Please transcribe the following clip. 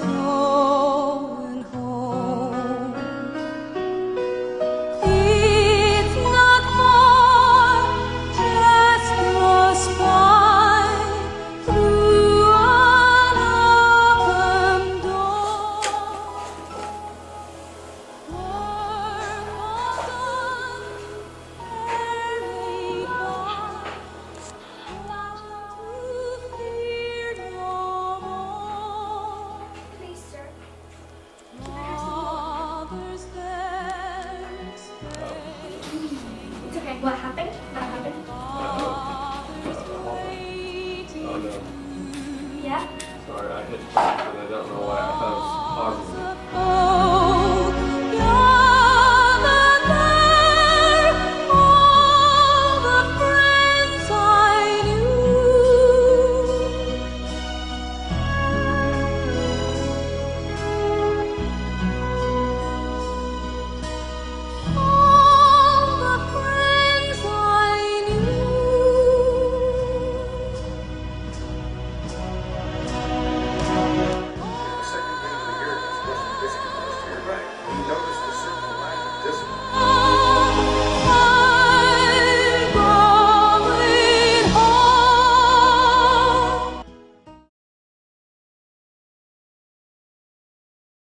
Oh. What happened? What happened? Oh no. Yeah? Sorry, I hit and I don't know why. I thought it was pausing.